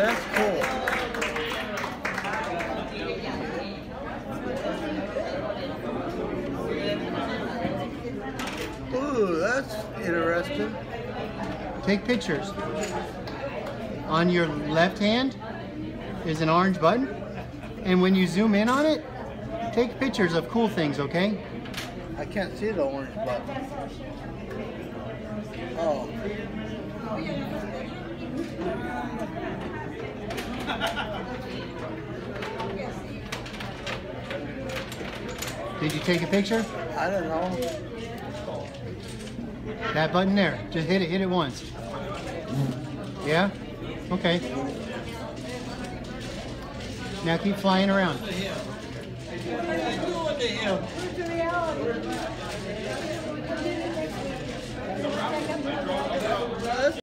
That's cool. Ooh, that's interesting. Take pictures. On your left hand is an orange button. And when you zoom in on it, take pictures of cool things, okay? I can't see the orange button. Oh. Did you take a picture? I don't know. That button there. Just hit it, hit it once. Yeah? Okay. Now keep flying around.